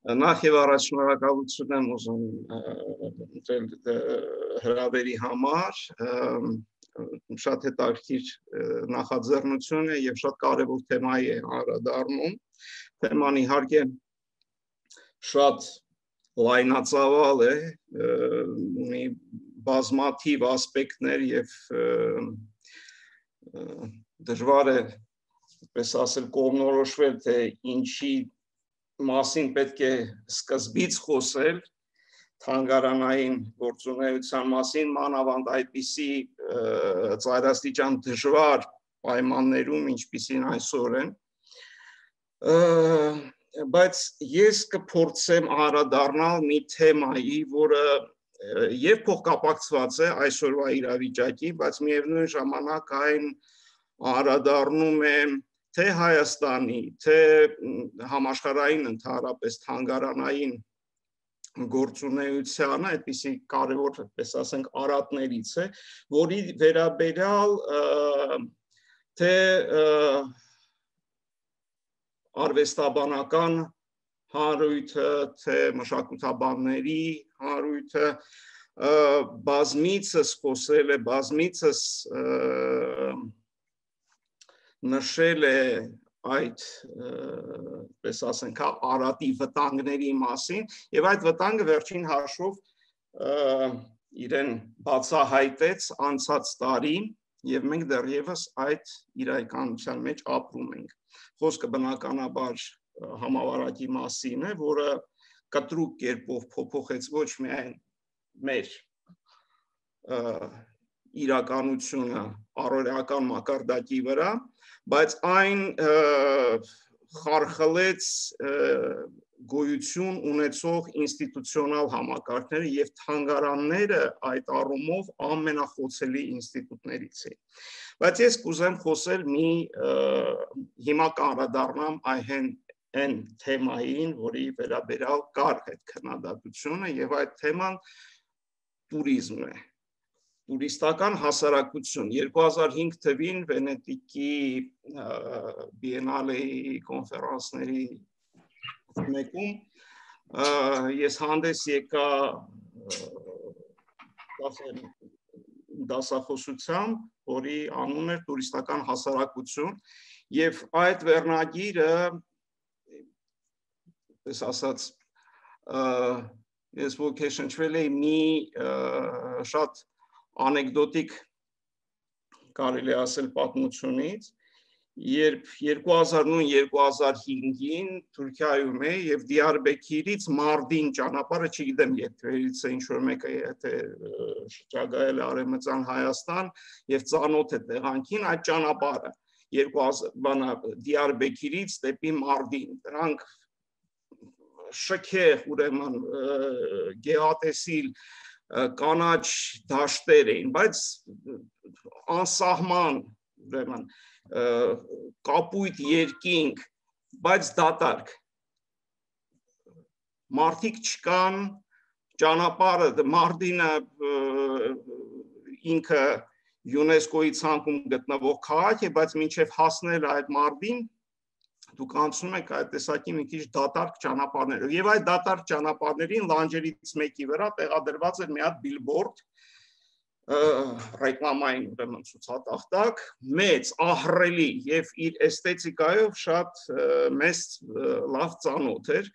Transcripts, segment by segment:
Նախ եւ առաջ շնորհակալություն եմ ուզում հրավերի համար շատ հետաքրքիր նախաձեռնություն է եւ շատ կարեւոր թեմայի է անդրադառնում թեման իհարկե շատ լայնածավալ է ունի բազմաթիվ ասպեկտներ եւ դժվար է պես ասել կողմնորոշվել թե ինչի մասին պետք է սկզբից խոսել թանգարանային գործունեության մասին մանավանդ այդպիսի ծայրաստիճան դժվար պայմաններում ինչպիսին այսօր են բայց ես կփորձեմ անդրադառնալ մի թեմայի, որը եւ փոխկապակցված է այսօրվա իրավիճակի, բայց միևնույն ժամանակ այն անդրադառնում է թե Հայաստանի, թե համաշխարհային ընդհանրապես թանգարանային գործունեությանը այդպիսի կարևոր, այդպես ասենք, արատներից է, որի վերաբերյալ թե արվեստաբանական հարույթը, թե մշակութաբանների հարույթը բազմիցս խոսել է, բազմիցս նշել է այդ պես ասենք արատի վտանգների մասին եւ այդ վտանգը վերջին հաշվով իրեն բացահայտեց անցած տարի եւ մենք դեռևս այդ իրականության մեջ ապրում ենք խոսքը բնականաբար համավարակի մասին է որը կտրուկ կերպով փոփոխեց ոչ միայն մեր իրականությունը առօրյական մակարդակի վրա, բայց այն խարխլեց գոյություն ունեցող ինստիտուցիոնալ համակարգները եւ թանգարանները այդ առումով ամենախոցելի ինստիտուտներից են։ Բայց ես կուզեմ խոսել մի հիմա կանրադառնամ այն այն թեմային, որի վերաբերյալ կար այդ քննադատությունը եւ այդ թեման туриզմն է տուրիստական հասարակություն 2005 թվին Վենետիկի բիենալեի կոնֆերանսների մեկում ես հանդես եկա դասախոսությամբ, որի անունն էր տուրիստական հասարակություն եւ այդ վերնագիրը ես ասած ես ոգեշնչվել եմ մի շատ անեկդոտիկ կարելի ասել պատմությունից, երբ 2009-2005-ին Թուրքիայում է եւ Դիարբեկիրից Մարդին ճանապարհը չգիտեմ երբերից է ինչ որ մեկը եթե շրջագայել արեմցան Հայաստան եւ ծանոթ է տեղանքին այդ ճանապարհը 2000 բանա Դիարբեկիրից դեպի Մարդին դրանք շքեղ ուրեմն գեատեսիլ կանաչ դաշտեր էին, բայց անսահման ուրեմն կապույտ երկինք, բայց դատարկ մարդիկ չկան, ճանապարհը Մարտինը ինքը ՅՈՒՆԵՍԿՕ-ի ցանկում գտնվող քաղաք է, բայց մինչև հասնել այդ Մարտին դուք անցնում եք այդ տեսակի մի քիչ դատարկ ճանապարհներով եւ այդ դատարկ ճանապարհներին լանջերից մեկի վրա տեղադրված էր մի հատ բիլբորդ ռեկլամային ուրեմն ցուցատախտակ մեծ ահռելի եւ իր էսթետիկայով շատ մեծ լավ ծանոթ էր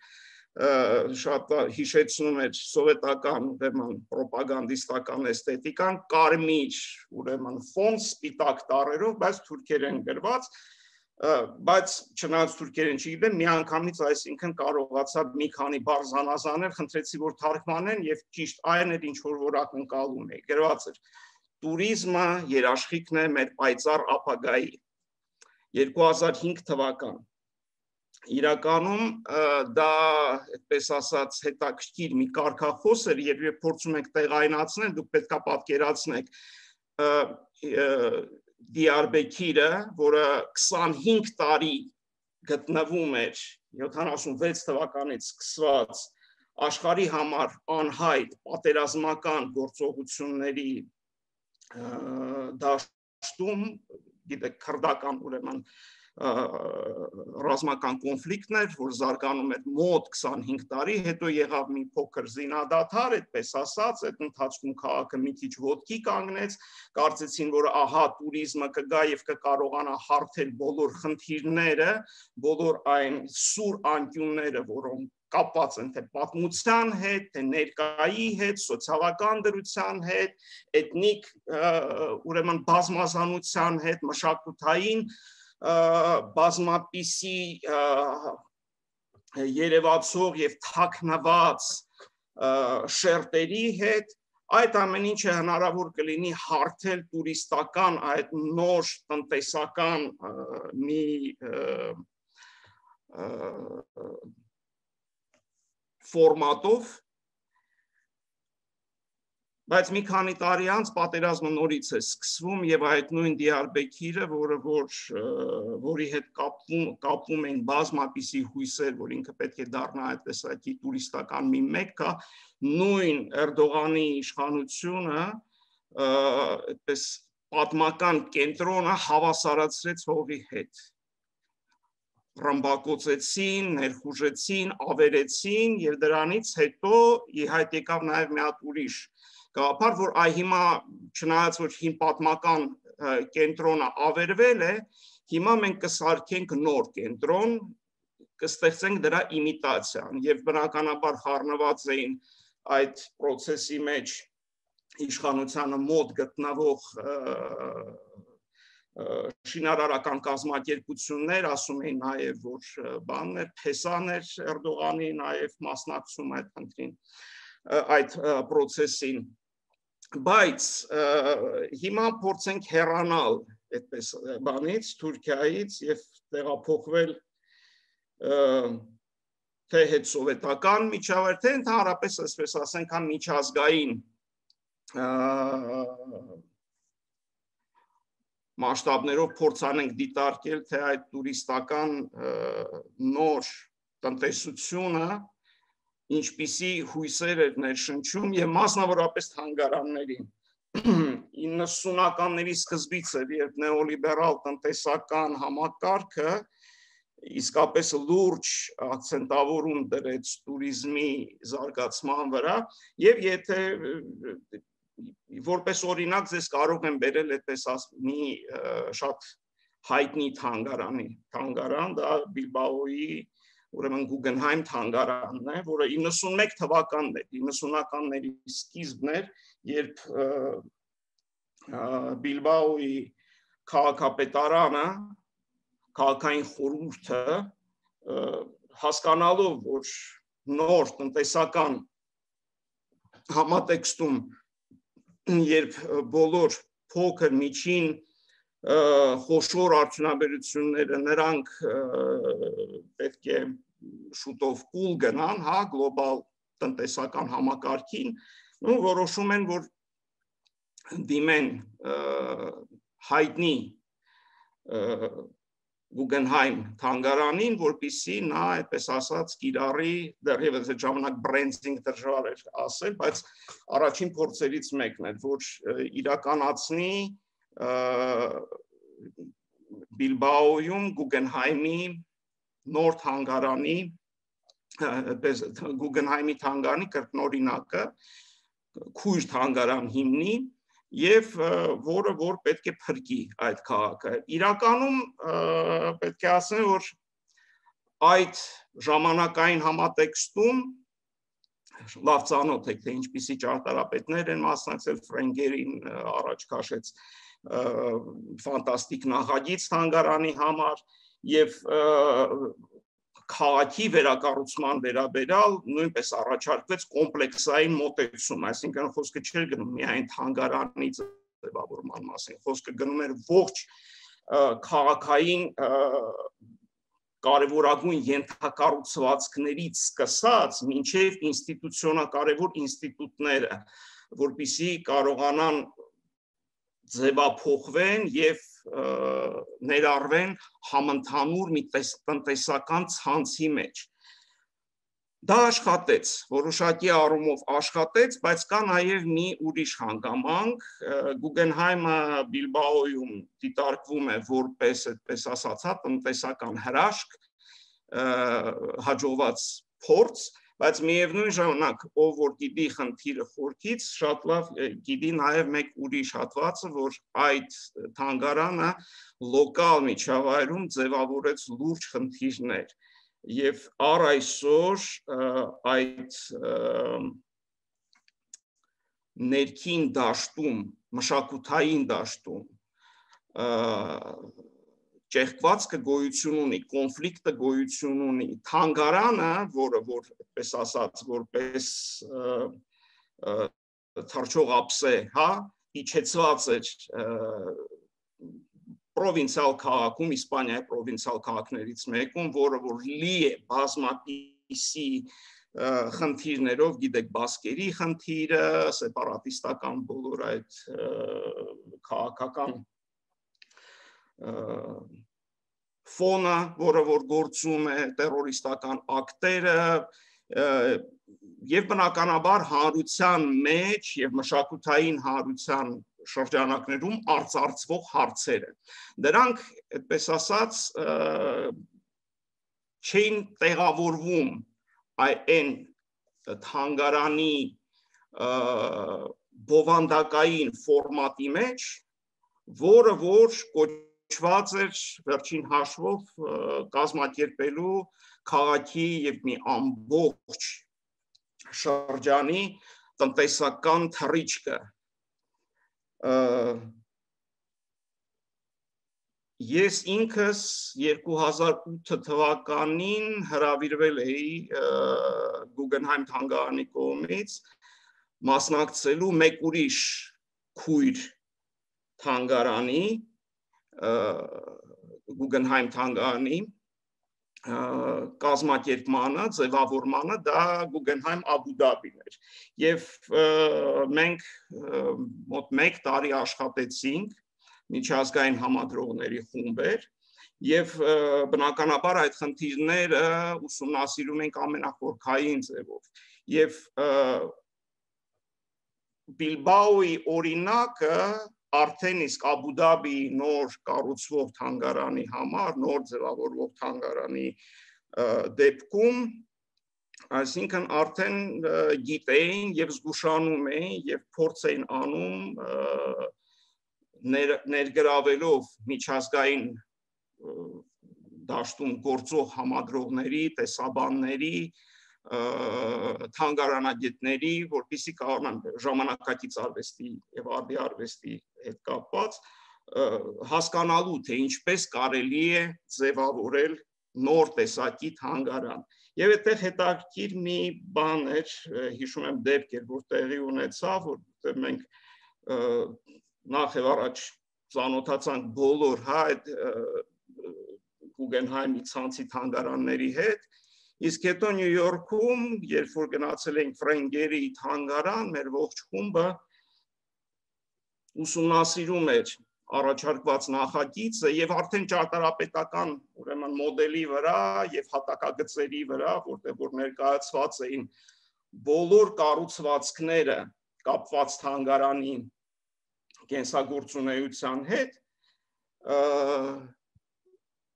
շատ հիշեցնում էր սովետական ուրեմն ռոպագանդիստական էսթետիկան կարմիր ուրեմն ֆոն սպիտակ տարերով բայց թուրքերեն գրված բայց չնայած թուրքերեն չգիտեմ, մի անգամից այսինքն կարողացա մի քանի բառ զանազանել, խնդրեցի որ թարգմանեն եւ ճիշտ այն էր ինչ որ որ ակնկալում է։ Գրված էր. Տուրիզմը երաշխիքն է մեր պայծառ ապագայի։ 2005 թվական իրականում դա այդպես ասած հետաքրքիր մի կարգախոս էր եւ երբ փորձում եք տեղայնացնել դուք պետքա պատկերացնեք Դիարբեկիրը, որը 25 տարի գտնվում էր 76 թվականից սկսված աշխարհի համար անհայտ պատերազմական գործողությունների դաշտում, գիտեք, քրդական ուրեմն ռազմական կոնֆլիկտն էր, որ զարգանում էր մոտ 25 տարի, հետո եղավ մի փոքր զինադադար, այդպես ասած, այդ ընթացքում քաղաքը մի քիչ ոդկի կանգնեց, կարծեցին, որ ահա туриզմը կգա եւ կկարողանա հարթել բոլոր խնդիրները, բոլոր այն սուր անկյունները, որոնք կապված են թե պատմության հետ, թե ներկայի հետ, սոցիալական դրության հետ, էթնիկ ուրեմն բազմազանության հետ, մշակութային հետ, բազմապիսի երևացող եւ թակնված շերտերի հետ այդ ամեն ինչը հնարավոր կլինի հարթել տուրիստական այդ նոր տնտեսական մի ֆորմատով բայց մի քանի տարի անց պատերազմը նորից է սկսվում եւ այդ նույն Դիարբեկիրը, որը որ որի հետ կապվում կապվում են բազմապիսի հույսեր, որ ինքը պետք է դառնա այդ տեսակի տուրիստական մի մեկկա, նույն Էրդողանի իշխանությունը այդպես պատմական կենտրոնը հավասարացրեց հողի հետ ռմբակոծեցին, ներխուժեցին, ավերեցին եւ դրանից հետո ի հայտ եկավ նաեւ մի հատ ուրիշ գաղափար, որ այ հիմա չնայած որ հին պատմական կենտրոնը ավերվել է, հիմա մենք կսարքենք նոր կենտրոն, կստեղծենք դրա իմիտացիան եւ բնականաբար խառնված էին այդ process-ի մեջ իշխանությանը մոտ գտնվող շինարարական կազմակերպություններ ասում էին նաև որ բաններ փեսաներ Էրդողանի նաև մասնակցում այդ քննին այդ process-ին բայց հիմա փորձենք հեռանալ այդպես բանից Թուրքիայից եւ տեղափոխվել թե հետ սովետական միջավայր, թե ընդհանրապես այսպես ասենք, համ միջազգային մասշտաբներով փորձանենք դիտարկել, թե այդ տուրիստական նոր տնտեսությունը ինչպիսի հույսեր էր ներշնչում եւ մասնավորապես հանգարաններին 90-ականների սկզբից էր երբ նեոլիբերալ տնտեսական համակարգը իսկապես լուրջ акցենտավորում դրեց туриզմի զարգացման վրա եւ եթե որպես օրինակ ես կարող եմ ել այդպես ասմի շատ հայտնի թանգարանի թանգարան դա Բիլբաոյի ուրեմն Guggenheim թանգարանն է, որը 91 թվականն է, 90-ականների սկիզբն էր, երբ Բիլբաոյի քաղաքապետարանը, քաղաքային խորհուրդը հասկանալով, որ նոր տնտեսական համատեքստում երբ բոլոր փոքր միջին խոշոր արդյունաբերությունները նրանք պետք է շուտով կուլ գնան, հա, գլոբալ տնտեսական համակարգին, ու որոշում են, որ դիմեն հայտնի Guggenheim թանգարանին, որpիսի նա այդպես ասած կիրառի դեռևս այդ ժամանակ բրենդինգ դժվար էր ասել, բայց առաջին փորձերից մեկն էր, որ իրականացնի Բիլբաոյում Guggenheim-ի նոր թանգարանի պես Guggenheim-ի թանգարանի կրկնօրինակը քույր թանգարան հիմնի եւ որը որ պետք է փրկի այդ քաղաքը։ Իրականում պետք է ասեմ, որ այդ ժամանակային համատեքստում լավ ծանոթ եք թե ինչպիսի ճարտարապետներ են մասնակցել Ֆրենգերին առաջ քաշեց ֆանտաստիկ նախագիծ թանգարանի համար եւ քաղաքի վերակառուցման վերաբերյալ նույնպես առաջարկվեց կոմպլեքսային մոտեցում, այսինքն խոսքը չէր գնում միայն թանգարանի ձևավորման մասին, խոսքը գնում էր ողջ քաղաքային կարևորագույն ենթակառուցվածքներից սկսած մինչև ինստիտուցիոնակարևոր ինստիտուտները, որբիսի կարողանան ձևափոխվեն եւ ներառվեն համընդհանուր մի տնտեսական ցանցի մեջ Դա աշխատեց, որոշակի առումով աշխատեց, բայց կա նաև մի ուրիշ հանգամանք, Գուգենհայմը Բիլբաոյում դիտարկվում է որպես այդպես ասած, հա, տնտեսական հրաշք, հաջողված փորձ, բայց միևնույն ժամանակ ով որ գիտի խնդիրը խորքից, շատ լավ գիտի նաև մեկ ուրիշ հատվածը, որ այդ թանգարանը լոկալ միջավայրում ձևավորեց լուրջ խնդիրներ եւ առ այսօր այդ ներքին դաշտում, մշակութային դաշտում ճեղքվածքը գոյություն ունի, կոնֆլիկտը գոյություն ունի, թանգարանը, որը որ այդպես ասած, որպես թարչող ափսե, հա, իջեցված է պրովինցիալ քաղաքում, Իսպանիայի պրովինցիալ քաղաքներից մեկում, որը որ լի է բազմապիսի խնդիրներով, գիտեք, բասկերի խնդիրը, սեպարատիստական բոլոր այդ քաղաքական ֆոնը, որը որ գործում է, terroristական ակտերը, եւ բնականաբար հանրության մեջ եւ մշակութային հանրության շրջանակներում արծարծվող հարցերը։ Դրանք, այդպես ասած, չէին տեղավորվում այն թանգարանի բովանդակային ֆորմատի մեջ, որը որ կոչված էր վերջին հաշվով կազմակերպելու քաղաքի եւ մի ամբողջ շրջանի տնտեսական թռիչքը ես ինքս 2008 թվականին հրավիրվել էի Guggenheim թանգարանի կողմից մասնակցելու մեկ ուրիշ քույր թանգարանի Guggenheim թանգարանի կազմակերպմանը, ձևավորմանը դա Guggenheim Abu Dhabi-ն էր։ Եվ մենք մոտ 1 տարի աշխատեցինք միջազգային համադրողների խումբեր եւ բնականաբար այդ խնդիրները ուսումնասիրում ենք ամենախորքային ձևով եւ Բիլբաոյի օրինակը արդեն իսկ Աբու Դաբի նոր կառուցվող թանգարանի համար, նոր ձևավորվող թանգարանի դեպքում այսինքն արդեն գիտեին եւ զգուշանում էին եւ փորձ էին անում ներ, ներգրավելով միջազգային դաշտում գործող համադրողների, տեսաբանների, թանգարանագետների, որպիսի կարողանան ժամանակակից արվեստի եւ արդի արվեստի հետ կապված հասկանալու թե ինչպես կարելի է ձևավորել նոր տեսակի թանգարան։ Եվ այդտեղ հետաքրքիր մի բան էր, հիշում եմ դեպք էր, որ տեղի ունեցավ, որ մենք նախ եւ առաջ ծանոթացանք բոլոր հա այդ Guggenheim-ի ցանցի թանգարանների հետ, իսկ հետո Նյու Յորքում, երբ որ գնացել ենք Ֆրենգերի թանգարան, մեր ողջ խումբը ուսումնասիրում էր առաջարկված նախագիծը եւ արդեն ճարտարապետական ուրեմն մոդելի վրա եւ հատակագծերի վրա, որտեղ որ ներկայացված էին բոլոր կառուցվածքները կապված թանգարանի կենսագործունեության հետ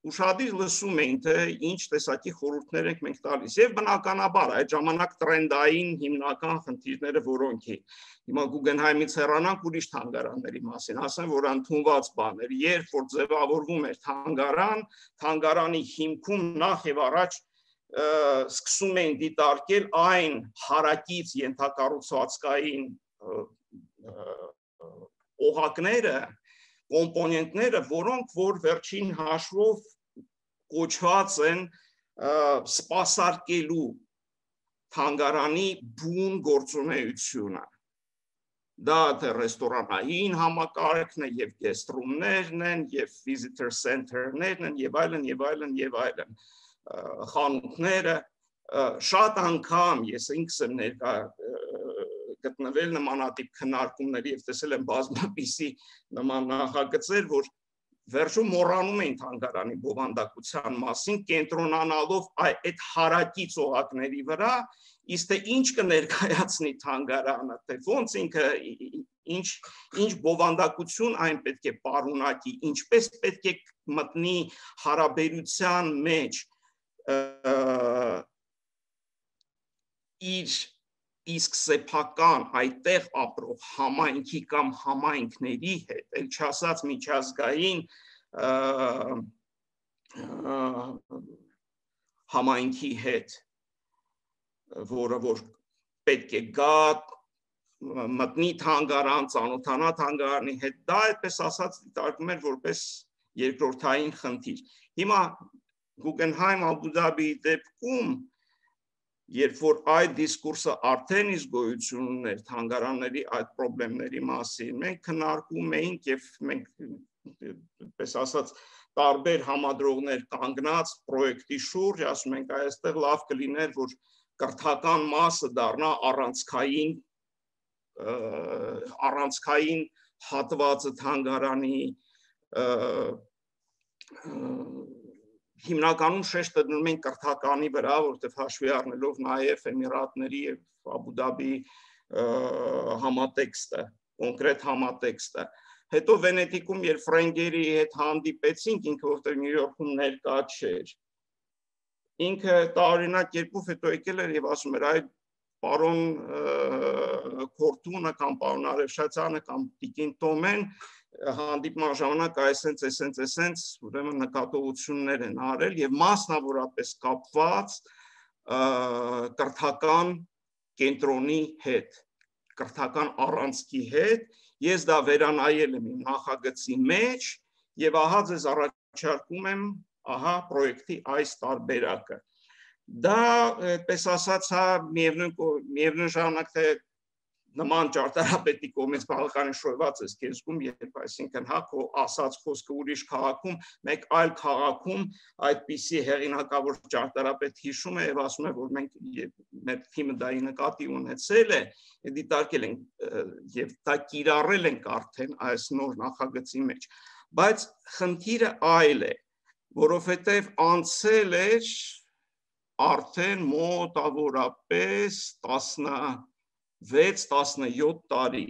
ուշադիր լսում էին թե ինչ տեսակի խորհուրդներ ենք մենք տալիս եւ բնականաբար այդ ժամանակ տրենդային հիմնական խնդիրները որոնք է հիմա Guggenheim-ից հեռանանք ուրիշ թանգարանների մասին ասեմ որ ընդունված բաներ երբ որ ձևավորվում էր թանգարան թանգարանի հիմքում նախ եւ առաջ սկսում էին դիտարկել այն հարակից ենթակառուցվածքային օղակները կոմպոնենտները, որոնք որ վերջին հաշվով կոչված են սպասարկելու թանգարանի բուն գործունեությունը դա թե ռեստորանային համակարգն է եւ գեստրումներն են եւ visitor center-ներն են եւ այլն եւ այլն եւ այլն խանութները շատ անգամ ես ինքս եմ ներկա գտնվել նմանատիպ քննարկումների եւ տեսել եմ բազմապիսի նման նախագծեր, որ վերջում մոռանում էին թանգարանի բովանդակության մասին, կենտրոնանալով այդ հարակի ծողակների վրա, իսկ թե ինչ կներկայացնի թանգարանը, թե ոնց ինքը ինչ ինչ բովանդակություն այն պետք է պարունակի, ինչպես պետք է մտնի հարաբերության մեջ իր իսկ սեփական այդտեղ ապրող համայնքի կամ համայնքների հետ, ել չասած միջազգային համայնքի հետ, որը որ պետք է գա մտնի թանգարան, ծանոթանա թանգարանի հետ, դա այդպես ասած դիտարկում էր որպես երկրորդային խնդիր։ Հիմա Guggenheim Abu Dhabi դեպքում երբ որ այդ դիսկուրսը արդեն իսկ գոյություն ուներ թանգարանների այդ խնդիրների մասին, մենք քննարկում էինք եւ մենք պես ասած տարբեր համադրողներ կանգնած պրոյեկտի շուրջ, ասում ենք այստեղ լավ կլիներ, որ կրթական մասը դառնա առանցքային առանցքային հատվածը թանգարանի հիմնականում շեշտը դնում են կրթականի վրա, որտեղ հաշվի առնելով նաև Էմիրատների եւ Աբու Դաբի համատեքստը, կոնկրետ համատեքստը։ Հետո Վենետիկում երբ ֆրենգերի հետ հանդիպեցինք, ինքը որտեղ Նյու Յորքում ներկա չէր։ Ինքը տարօրինակ երկու հետո եկել էր եւ ասում էր այ պարոն Քորտունը կամ պարոն Արեշացյանը կամ Տիկին Տոմեն հանդիպման ժամանակ այսենց այսենց այսենց ուրեմն նկատողություններ են արել եւ մասնավորապես կապված կրթական կենտրոնի հետ կրթական առանցքի հետ ես դա վերանայել եմ իմ նախագծի մեջ եւ ահա ձեզ առաջարկում եմ ահա պրոյեկտի այս տարբերակը դա այդպես ասած հա միևնույն միևնույն ժամանակ թե նման ճարտարապետի կողմից բավականին շոյված ես քեզ զգում, երբ այսինքն հա քո ասած խոսքը ուրիշ քաղաքում, մեկ այլ քաղաքում այդպիսի հեղինակավոր ճարտարապետ հիշում է եւ ասում է, որ մենք մեր թիմը դայի նկատի ունեցել է, դիտարկել ենք եւ դա կիրառել ենք արդեն այս նոր նախագծի մեջ։ Բայց խնդիրը այլ է, որովհետեւ անցել էր արդեն մոտավորապես 10 6-17 տարի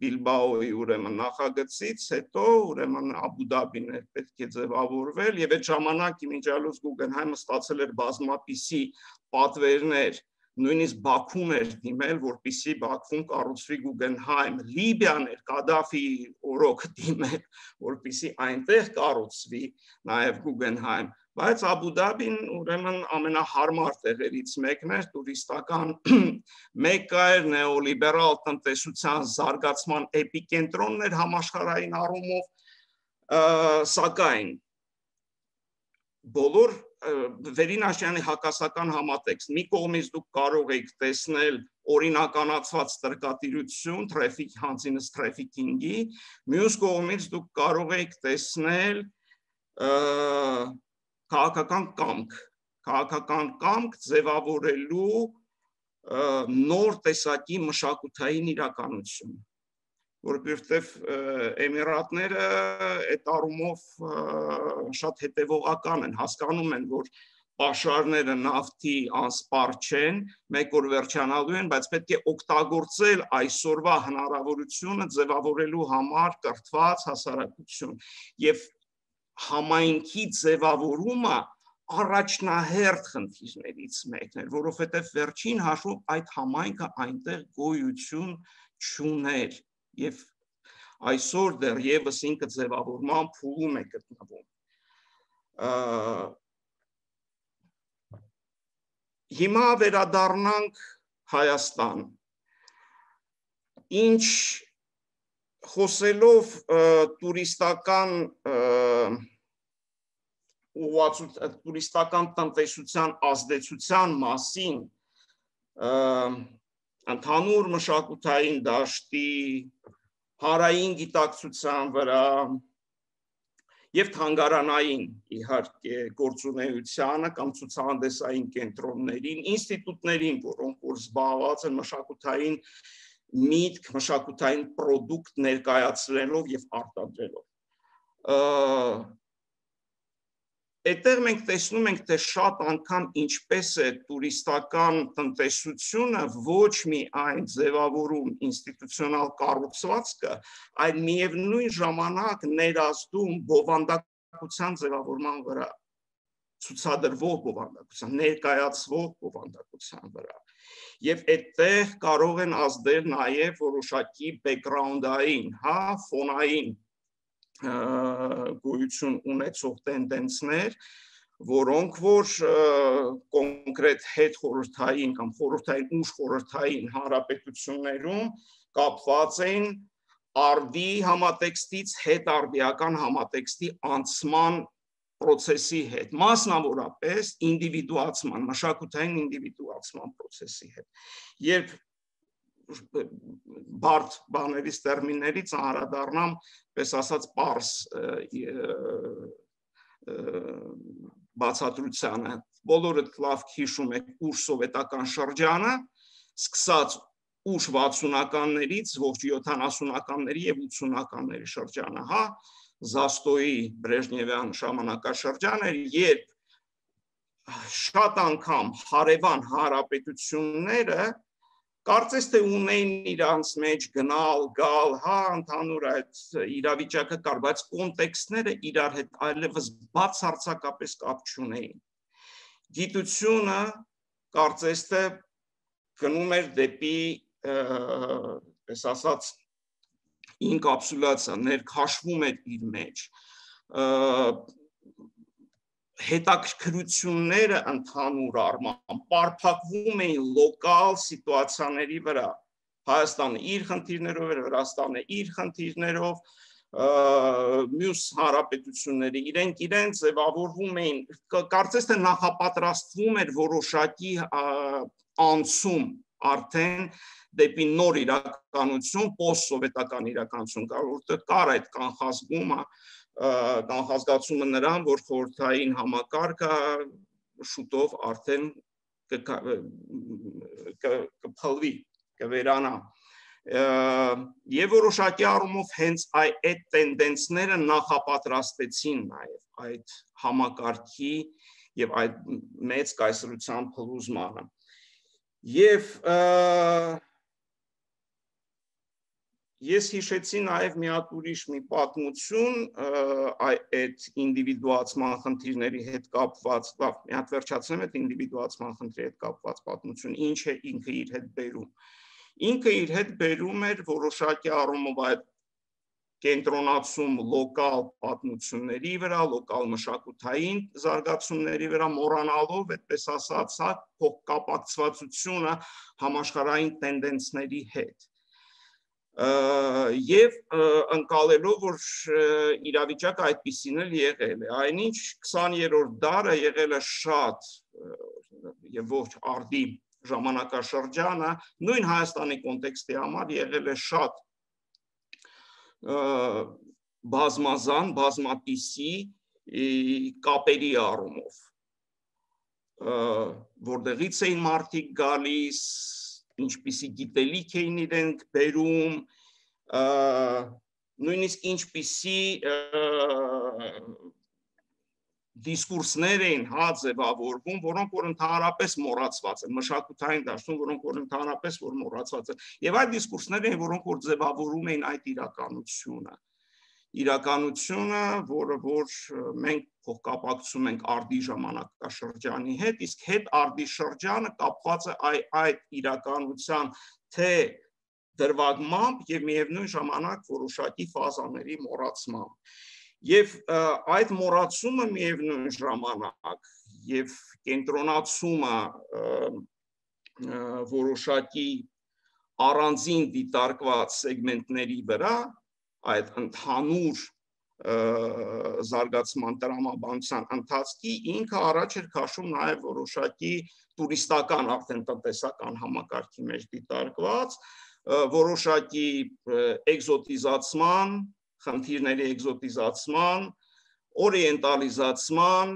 Բիլբաոյի ուրեմն նախագծից հետո ուրեմն Աբու Դաբին էր պետք է ձևավորվել եւ այդ ժամանակ իմիջալոց Գուգենհայմը ստացել էր բազմապիսի պատվերներ նույնիսկ Բաքուն էր դիմել, որպիսի Բաքվում կառուցվի Գուգենհայմ, Լիբիան էր Կադաֆի օրոք դիմել, որպիսի այնտեղ կառուցվի նաև Գուգենհայմ, բայց Աբու Դաբին ուրեմն ամենահարմար տեղերից մեկն էր տուրիստական մեկը էր նեոլիբերալ տնտեսության զարգացման էպիկենտրոնն էր համաշխարհային առումով սակայն բոլոր Վերինաշյանի հակասական համատեքստ մի կողմից դուք կարող եք տեսնել օրինականացված տրկատիրություն, տրեֆիկ հանցինս տրեֆիկինգի, մյուս կողմից դուք կարող եք տեսնել քաղաքական կամք, քաղաքական կամք ձևավորելու նոր տեսակի մշակութային իրականություն որովհետև Էմիրատները այդ առումով շատ հետևողական են, հասկանում են, որ պաշարները նավթի անսպար չեն, մեկ օր վերջանալու են, բայց պետք է օգտագործել այսօրվա հնարավորությունը ձևավորելու համար կրթված հասարակություն։ Եվ համայնքի ձևավորումը առաջնահերթ խնդիրներից մեկն էր, որովհետև վերջին հաշվով այդ համայնքը այնտեղ գոյություն չուներ եւ այսօր դեռ եւս ինքը ձևավորման փուլում է գտնվում։ Հիմա վերադառնանք Հայաստան։ Ինչ խոսելով տուրիստական ուղղացու տուրիստական տնտեսության ազդեցության մասին ընդհանուր մշակութային դաշտի հարային գիտակցության վրա եւ թանգարանային իհարկե գործունեությանը կամ ցուցահանդեսային կենտրոններին, ինստիտուտներին, որոնք որ զբաղված են մշակութային միտք մշակութային product ներկայացնելով եւ արտադրելով Այդտեղ մենք տեսնում ենք, թե շատ անգամ ինչպես է տուրիստական տնտեսությունը ոչ միայն ձևավորում ինստիտուցիոնալ կառուցվածքը, այլ միևնույն ժամանակ ներազդում բովանդակության ձևավորման վրա ցուցադրվող բովանդակության, ներկայացվող բովանդակության վրա։ Եվ այդտեղ կարող են ազդել նաև որոշակի բեքգրաունդային, հա, ֆոնային գոյություն ունեցող տենդենսներ, որոնք որ կոնկրետ հետ խորհրդային կամ խորհրդային ուժ խորհրդային հանրապետություններում կապված են արդի համատեքստից հետ արդիական համատեքստի անցման process-ի հետ, մասնավորապես ինդիվիդուացման, մշակութային ինդիվիդուացման process-ի հետ։ Երբ բարդ բաներից տերմիններից անդրադառնամ, պես ասած, པարս բացատրությանը։ Բոլորդ լավ հիշում եք ուր սովետական շրջանը, սկսած ուշ 60-ականներից ողջ 70-ականների եւ 80-ականների շրջանը, հա, Զաստոյի Բրեժնևյան ժամանակաշրջան էր, երբ շատ անգամ հարևան հարաբերությունները կարծես թե ունեն իրանց մեջ գնալ, գալ, հա, ընդհանուր այդ իրավիճակը կար, բայց կոնտեքստները իրար հետ այլևս բացարձակապես կապ չունեին։ Գիտությունը կարծես թե գնում էր դեպի, պես ասած, ինկապսուլյացիա, ներքաշվում էր իր մեջ հետաքրքրությունները ընդհանուր առմամբ պարփակվում էին լոկալ սիտուացիաների վրա Հայաստանը իր խնդիրներով էր, Վրաստանը իր խնդիրներով, մյուս հանրապետությունները իրենք իրենց ձևավորվում էին, կարծես թե նախապատրաստվում էր որոշակի անցում արդեն դեպի նոր իրականություն, post-սովետական իրականություն, կար որտեղ կար այդ կանխազգումը, կանխազգացումը նրան, որ խորթային համակարգը շուտով արդեն կփլվի, կվերանա եւ որոշակի առումով հենց այդ տենդենսները նախապատրաստեցին նաեւ այդ համակարգի եւ այդ մեծ կայսրության փլուզմանը եւ և, Ես հիշեցի նաև մի հատ ուրիշ մի պատմություն այդ ինդիվիդուացման խնդիրների հետ կապված, լավ, մի հատ վերջացնեմ այդ ինդիվիդուացման խնդրի հետ կապված պատմություն, ինչ է ինքը իր հետ բերում։ Ինքը իր հետ բերում էր որոշակի առումով այդ կենտրոնացում լոկալ պատմությունների վրա, լոկալ մշակութային զարգացումների վրա մոռանալով, այդպես ասած, հա, փոխկապակցվածությունը համաշխարհային տենդենսների հետ եւ ընկալելով որ իրավիճակը այդպեսին էլ եղել է այնինչ 20-րդ դարը եղել է շատ եւ ոչ արդի ժամանակաշրջանը նույն Հայաստանի կոնտեքստի համար եղել է շատ բազմազան, բազմատիսի կապերի առումով որտեղից էին մարդիկ գալիս ինչպիսի գիտելիք էին իրենք բերում, նույնիսկ ինչպիսի դիսկուրսներ էին հա ձևավորվում, որոնք որ ընդհանրապես մոռացված են, մշակութային դաշտում, որոնք որ ընդհանրապես որ մոռացված են։ Եվ այդ դիսկուրսներ էին, որոնք որ ձևավորում էին այդ իրականությունը իրականությունը, որը որ մենք փոխկապակցում ենք արդի ժամանակաշրջանի հետ, իսկ հետ արդի շրջանը կապված է այ այդ իրականության թե դրվագմամբ եւ միևնույն ժամանակ որոշակի ֆազաների մոռացմամբ։ Եվ այդ մոռացումը միևնույն ժամանակ եւ կենտրոնացումը որոշակի առանձին դիտարկված սեգմենտների վրա այդ ընդհանուր զարգացման տրամաբանության ընթացքի ինքը առաջ էր քաշում նաև որոշակի տուրիստական արդեն տնտեսական համակարգի մեջ դիտարկված որոշակի էկզոտիզացման, խնդիրների էկզոտիզացման, օրիենտալիզացման,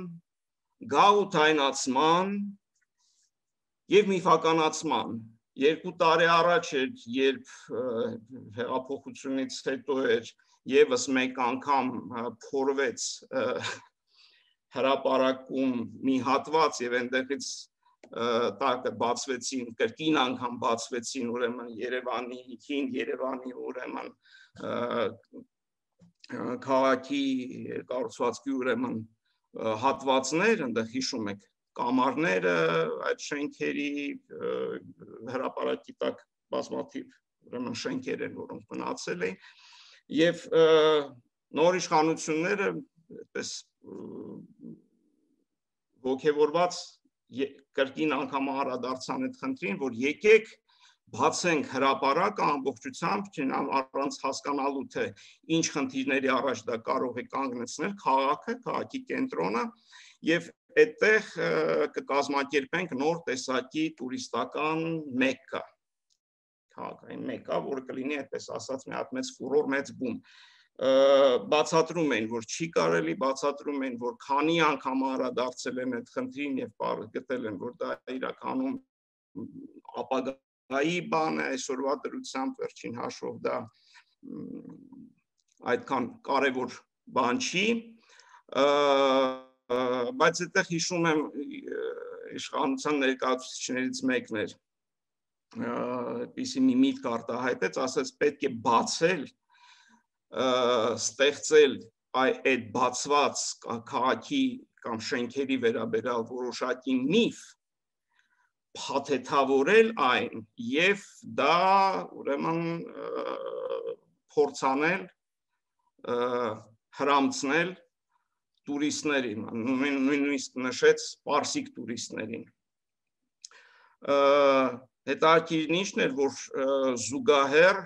գաութայնացման եւ միֆականացման երկու տարի առաջ էր, երբ հեղափոխությունից հետո էր եւս մեկ անգամ փորվեց հրաապարակում մի հատված եւ այնտեղից տակը բացվեցին կրկին անգամ բացվեցին ուրեմն Երևանի հին Երևանի ուրեմն քաղաքի կառուցվածքի ուրեմն հատվածներ, այնտեղ հիշում եք կամարները այդ շենքերի հրաապարակի տակ բազմաթիվ ուրեմն շենքեր են, որոնք մնացել են եւ նոր իշխանությունները այդպես ողջևորված կրկին անգամ հարադարձան այդ խնդրին, որ եկեք բացենք հրաապարակը ամբողջությամբ, չնամ առանց հասկանալու թե ինչ խնդիրների առաջ դա կարող է կանգնեցնել քաղաքը, քաղաքի կենտրոնը եւ այդտեղ կկազմակերպենք նոր տեսակի տուրիստական մեկկա քաղաքային մեկկա, որը կլինի այդպես ասած մի հատ մեծ ֆուրոր, մեծ բում բացատրում են, որ չի կարելի, բացատրում են, որ քանի անգամ հարադարձել են այդ խնդրին եւ գտել են, որ դա իրականում ապագա Հայի բանը այսօրվա դրությամբ վերջին հաշվով դա այդքան կարևոր բան չի բայց այդտեղ հիշում եմ իշխանության ներկայացուցիչներից մեկն էր այդպիսի մի միտք արտահայտեց ասած պետք է բացել ստեղծել այդ բացված քաղաքի կամ շենքերի վերաբերյալ որոշակի միֆ փաթեթավորել այն եւ դա ուրեմն փորձանել հрамցնել տուրիստներին նույն նույնիսկ նշեց պարսիկ տուրիստներին հետաքրքիրն ինչն էր որ զուգահեռ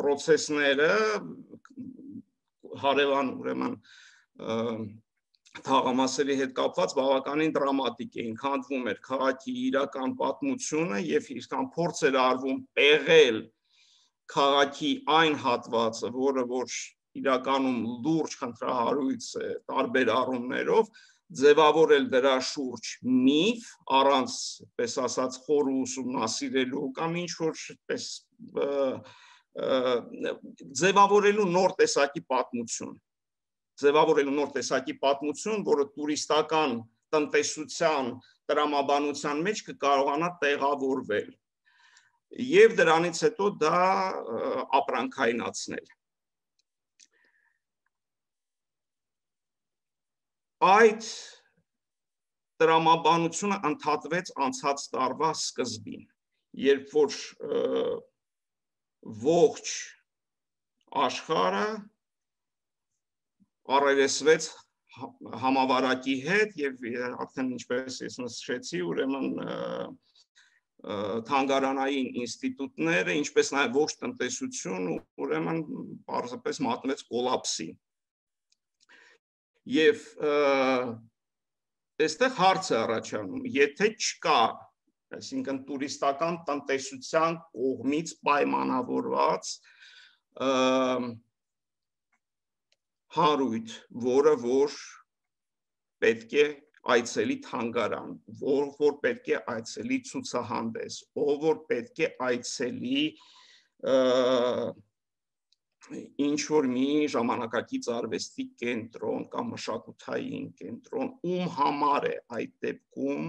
process-ները հարևան ուրեմն թաղամասերի հետ կապված բավականին դրամատիկ էին, քանդվում էր քաղաքի իրական պատմությունը եւ իսկան փորձ էր արվում պեղել քաղաքի այն հատվածը, որը որ իրականում լուրջ խնդրահարույց է տարբեր առումներով, ձևավորել դրա շուրջ միֆ առանց, պես ասած, խոր ուսումնասիրելու կամ ինչ որ պես ձևավորելու նոր տեսակի պատմություն ձևավորելու նոր տեսակի պատմություն, որը տուրիստական տնտեսության տրամաբանության մեջ կկարողանա տեղավորվել եւ դրանից հետո դա ապրանքայնացնել այդ տրամաբանությունը ընդհատվեց անցած տարվա սկզբին երբ որ ողջ աշխարհը առերեսվեց համավարակի հետ եւ արդեն ինչպես ես նշեցի, ուրեմն թանգարանային ինստիտուտները, ինչպես նաև ողջ տնտեսություն, ուրեմն պարզապես մատնվեց կոլապսի։ Եվ այստեղ հարց է առաջանում, եթե չկա, այսինքն տուրիստական տնտեսության կողմից պայմանավորված հարույթ, որը որ պետք է այցելի թանգարան, որ որ պետք է այցելի ցուցահանդես, ով որ պետք է այցելի ինչ որ մի ժամանակակից արվեստի կենտրոն կամ մշակութային կենտրոն, ում համար է այդ դեպքում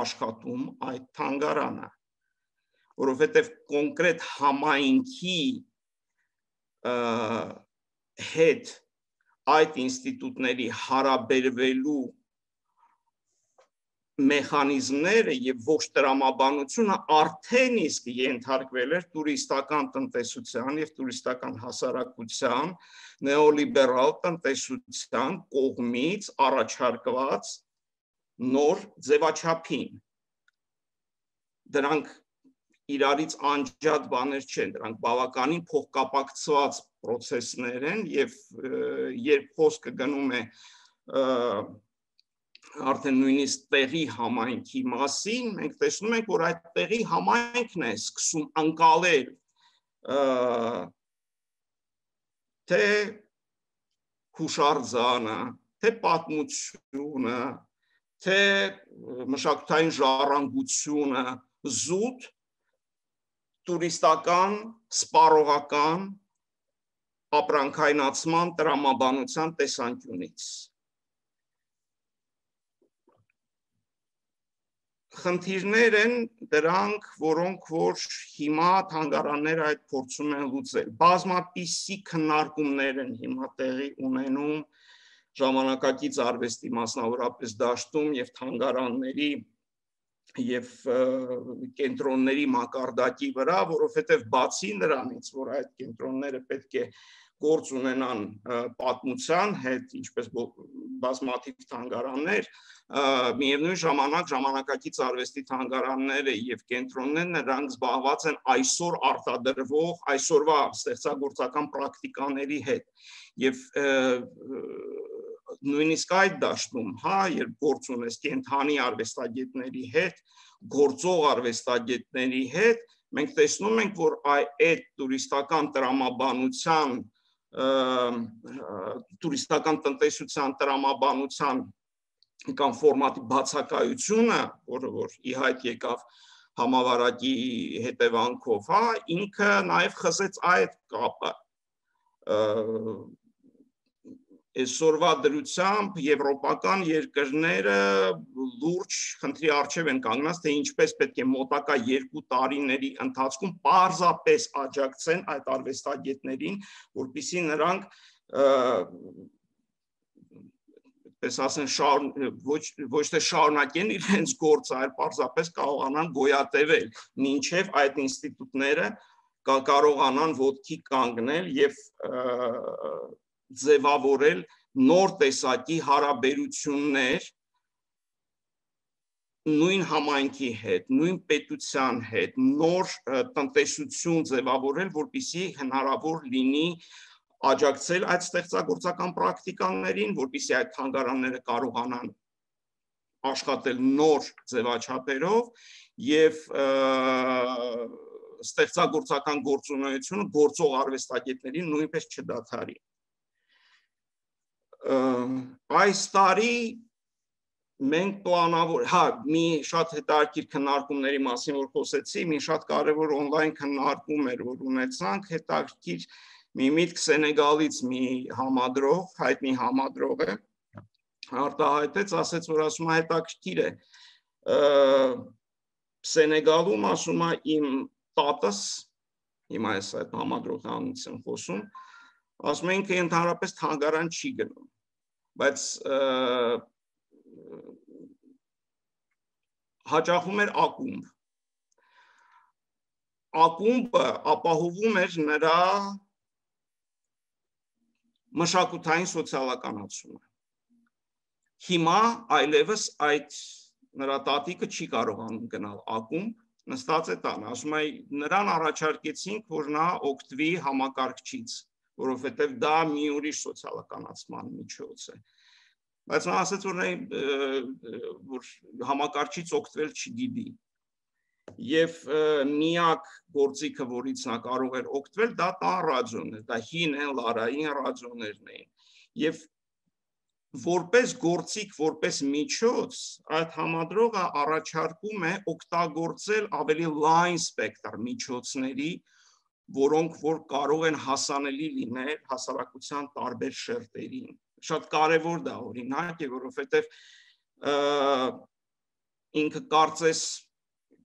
աշխատում այդ թանգարանը, որովհետև կոնկրետ համայնքի հետ այդ ինստիտուտների հարաբերվելու մեխանիզմները եւ ողջ տրամաբանությունը արդեն իսկ ենթարկվել էր տուրիստական տնտեսության եւ տուրիստական հասարակության նեոլիբերալ տնտեսության կողմից առաջարկված նոր ձևաչափին դրանք իրարից անջատ բաներ չեն, դրանք բավականին փոխկապակցված process-ներ են եւ երբ խոսքը գնում է արդեն նույնիսկ տեղի համայնքի մասին, մենք տեսնում ենք, որ այդ տեղի համայնքն է սկսում անկալել թե հուշարձանը, թե պատմությունը, թե մշակութային ժառանգությունը զուտ տուրիստական, սպառողական ապրանքայնացման տրամաբանության տեսանկյունից։ խնդիրներ են դրանք, որոնք որ հիմա թանգարանները այդ փորձում են լուծել։ Բազմապիսի քննարկումներ են հիմա տեղի ունենում ժամանակակից արվեստի մասնավորապես դաշտում եւ թանգարանների եւ կենտրոնների մակարդակի վրա, որովհետեւ բացի նրանից, որ այդ կենտրոնները պետք է գործ ունենան պատմության հետ, ինչպես բազմաթիվ թանգարաններ, միևնույն ժամանակ ժամանակակից արվեստի թանգարանները եւ կենտրոններն նրանք զբաղված են այսօր արտադրվող այսօրվա ստեղծագործական պրակտիկաների հետ եւ նույնիսկ այդ դաշտում, հա, երբ գործ ունես կենթանի արվեստագետների հետ, գործող արվեստագետների հետ, մենք տեսնում ենք, որ այդ տուրիստական տրամաբանության տուրիստական տնտեսության տրամաբանության կամ ֆորմատի բացակայությունը, որը որ իհայտ եկավ համավարակի հետևանքով, հա, ինքը նաև խզեց այդ կապը այսօրվա դրությամբ եվրոպական երկրները լուրջ խնդրի արժև են կանգնած, թե ինչպես պետք է մոտակա 2 տարիների ընթացքում պարզապես աջակցեն այդ արվեստագետներին, որpիսի նրանք պես ասեն շար ոչ ոչ թե շարունակեն իրենց գործը, այլ պարզապես կարողանան գոյատևել, ինչև այդ ինստիտուտները կարողանան ոդքի կանգնել եւ ձևավորել նոր տեսակի հարաբերություններ նույն համայնքի հետ, նույն պետության հետ, նոր տնտեսություն ձևավորել, որպիսի հնարավոր լինի աջակցել այդ ստեղծագործական պրակտիկաներին, որպիսի այդ թանգարանները կարողանան աշխատել նոր ձևաչափերով եւ ստեղծագործական գործունեությունը գործող արվեստագետներին նույնպես չդադարի այս տարի մենք պլանավոր, հա, մի շատ հետաքրքիր քննարկումների մասին որ խոսեցի, մի շատ կարևոր on-line քննարկում էր, որ ունեցանք, հետաքրքիր մի միտք Սենեգալից մի համադրող, հայտնի համադրող է, արտահայտեց, ասեց, որ ասում է հետաքրքիր է։ Սենեգալում ասում է իմ տատս, հիմա ես այդ համադրողանից եմ խոսում, ասում են ինքը ընդհանրապես թանգարան չի գնում բայց հաճախում էր ակումբ ակումբը ապահովում էր նրա մշակութային սոցիալականացումը հիմա այլևս այդ նրա տատիկը չի կարողանում գնալ ակումբ նստած է տան ասում է նրան առաջարկեցինք որ նա օգտվի համակարգչից որովհետև դա մի ուրիշ սոցիալականացման միջոց է բայց նա ասաց որ որ համակարգիչ օգտվել չգիտի եւ միակ գործիքը որից նա կարող էր օգտվել դա տան ռադիոն էր դա հին են լարային ռադիոներն էին եւ որպես գործիք, որպես միջոց, այդ համադրողը առաջարկում է օգտագործել ավելի լայն սպեկտր միջոցների, որոնք որ կարող են հասանելի լինել հասարակության տարբեր շերտերին։ Շատ կարևոր դա օրինակ է, որովհետև ինքը կարծես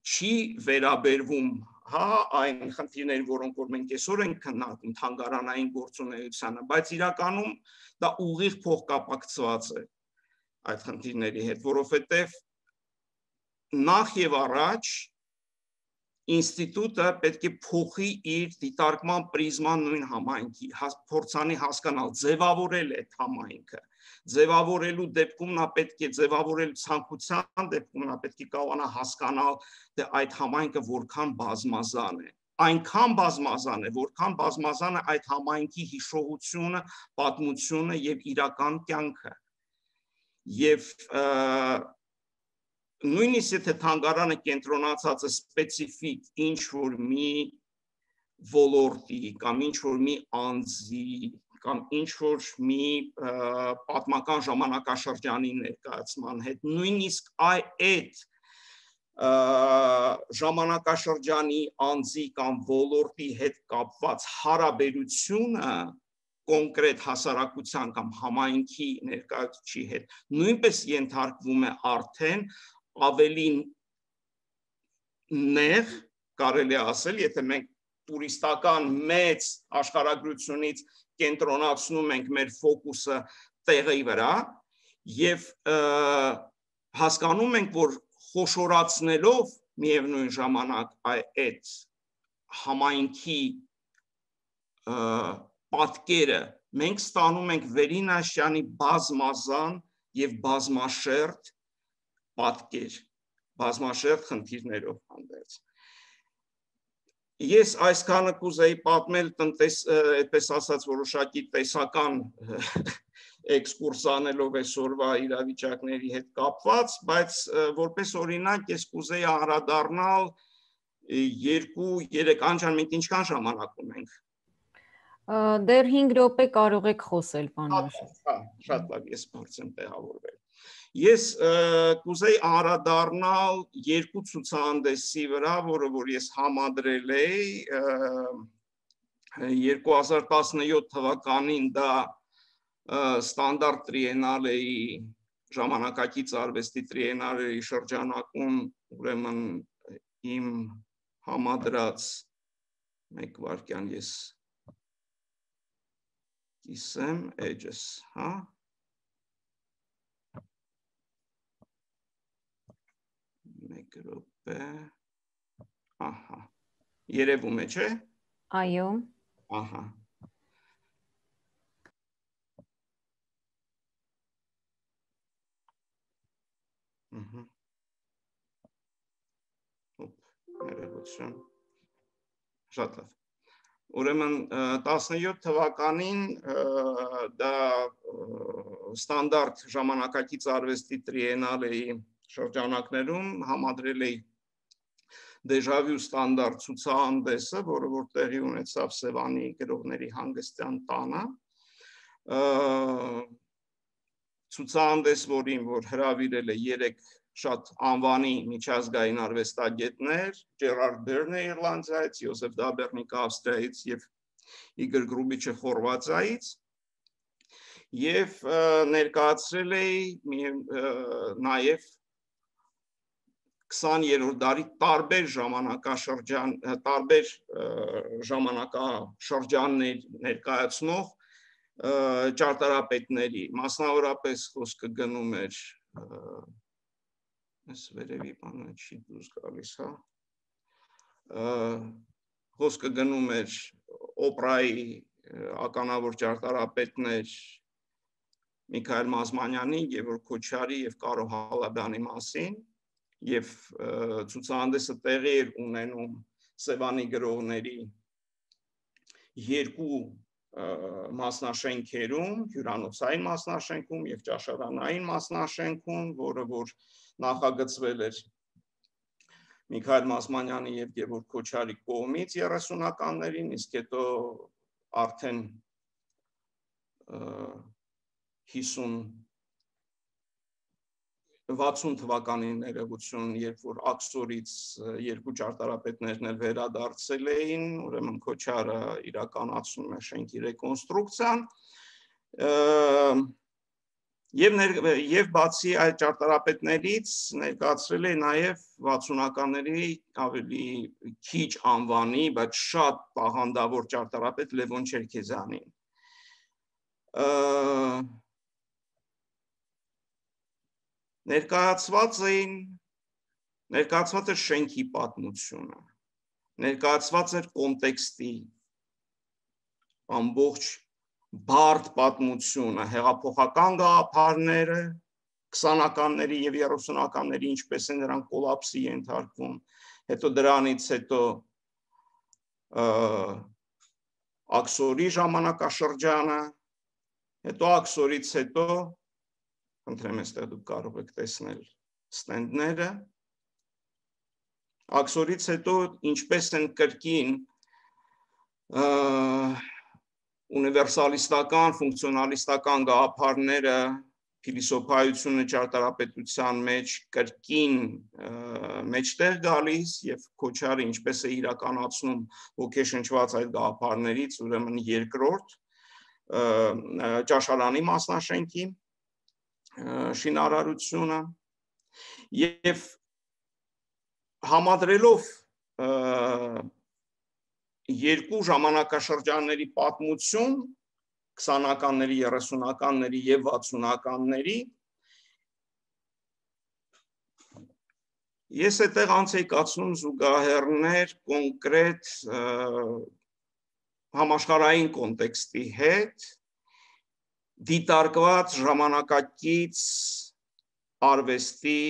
չի վերաբերվում հա այն խնդիրներին, որոնք որ մենք այսօր ենք քննարկում թանգարանային գործունեությանը, բայց իրականում դա ուղիղ փոխկապակցված է այդ խնդիրների հետ, որովհետև նախ եւ առաջ ինստիտուտը պետք է փոխի իր դիտարկման պրիզման նույն համայնքի, փորձանի հասկանալ, ձևավորել այդ համայնքը։ Ձևավորելու դեպքում նա պետք է ձևավորել ցանկության դեպքում նա պետք է կարողանա հասկանալ, թե այդ համայնքը որքան բազմազան է այնքան բազմազան է, որքան բազմազան է այդ համայնքի հիշողությունը, պատմությունը եւ իրական կյանքը։ Եվ նույնիսկ եթե թանգարանը կենտրոնացած է սպეციფիկ ինչ որ մի ոլորտի կամ ինչ որ մի անձի կամ ինչ որ մի պատմական ժամանակաշրջանի ներկայացման հետ նույնիսկ այ այդ ժամանակաշրջանի անձի կամ ոլորտի հետ կապված հարաբերությունը կոնկրետ հասարակության կամ համայնքի ներկայացուցի հետ նույնպես ենթարկվում է արդեն ավելի նեղ կարելի ասել, եթե մենք տուրիստական մեծ աշխարհագրությունից կենտրոնացնում ենք մեր ֆոկուսը տեղի վրա եւ հասկանում ենք, որ խոշորացնելով միևնույն ժամանակ այդ համայնքի պատկերը մենք ստանում ենք Վերինաշյանի բազմազան եւ բազմաշերտ պատկեր բազմաշերտ խնդիրներով հանդերձ ես այսքանը կուզեի պատմել տնտես այդպես ասած որոշակի տեսական էքսկուրս անելով այսօրվա իրավիճակների հետ կապված, բայց որպես օրինակ ես կուզեի անդրադառնալ 2-3 անջան մենք ինչքան ժամանակ ունենք։ Դեռ 5 րոպե կարող եք խոսել, պարոն Աշոտ։ Հա, շատ լավ, ես փորձեմ տեղավորվել։ Ես կուզեի անդրադառնալ երկու ցուցահանդեսի վրա, որը որ ես համադրել էի 2017 թվականին դա ստանդարտ տրիենալեի ժամանակակից արվեստի տրիենալեի շրջանակում ուրեմն իմ համադրած մեկ վարքյան ես կիսեմ edges, հա մեկ րոպե ահա երևում է չէ այո ահա ըհը ոպ ներողություն շատ լավ Ուրեմն 17 թվականին դա ստանդարտ ժամանակակից արվեստի տրիենալեի շրջանակներում համադրել էի դեժավյու ստանդարտ ցուցահանդեսը, որը որ տեղի ունեցավ Սևանի գրողների հանգստյան տանը։ Ցուցահանդես, որին որ հրավիրել է 3 շատ անվանի միջազգային արվեստագետներ, Ջերարդ Բերնը Իռլանդիայից, Յոսեֆ Դաբերնիկը Ավստրիայից եւ Իգոր Գրուբիչը Խորվաթիայից եւ ներկայացրել էի նաեւ 20-րդ դարի տարբեր ժամանակաշրջան տարբեր ժամանակաշրջաններ ներկայացնող ճարտարապետների մասնավորապես խոսքը գնում էր ես վերևի բանը չի դուրս գալիս հա խոսքը գնում էր օպրայի ականավոր ճարտարապետներ Միքայել Մազմանյանի, Գևորգ Քոչարի եւ Կարո Հալաբյանի մասին եւ ցուցահանդեսը տեղի էր ունենում Սևանի գրողների երկու մասնաշենքերում, հյուրանոցային մասնաշենքում եւ ճաշարանային մասնաշենքում, որը որ նախագծվել էր Միքայել Մասմանյանի եւ Գևորգ Քոչարի կողմից 30-ականներին, իսկ հետո արդեն 50 60 թվականին ներողություն, երբ որ Աքսորից երկու ճարտարապետներն էլ վերադարձել էին, ուրեմն Քոչարը իրականացնում է շենքի ռեկոնստրուկցիան, եւ ներ, եւ բացի այդ ճարտարապետներից ներկայացրել է նաեւ 60-ականների ավելի քիչ անվանի, բայց շատ տաղանդավոր ճարտարապետ Լևոն Չերքեզյանին ներկայացված էին ներկայացված էր շենքի պատմությունը ներկայացված էր կոնտեքստի ամբողջ բարդ պատմությունը հեղափոխական գաղափարները 20-ականների եւ 30-ականների ինչպես են նրանք կոլապսի ենթարկվում հետո դրանից հետո աքսորի ժամանակաշրջանը հետո աքսորից հետո Խնդրեմ այստեղ դուք կարող եք տեսնել ստենդները։ Աքսորից հետո ինչպես են կրկին ունիվերսալիստական, ֆունկցիոնալիստական գաղափարները փիլիսոփայությունը ճարտարապետության մեջ կրկին մեջտեղ գալիս եւ Քոչարը ինչպես է իրականացնում ոգեշնչված այդ գաղափարներից ուրեմն երկրորդ ճաշարանի մասնաշենքի շինարարությունը եւ համադրելով երկու ժամանակաշրջանների պատմություն 20-ականների, 30-ականների եւ 60-ականների ես այդտեղ անց եի կացնում զուգահեռներ կոնկրետ համաշխարհային կոնտեքստի հետ դիտարկված ժամանակակից արվեստի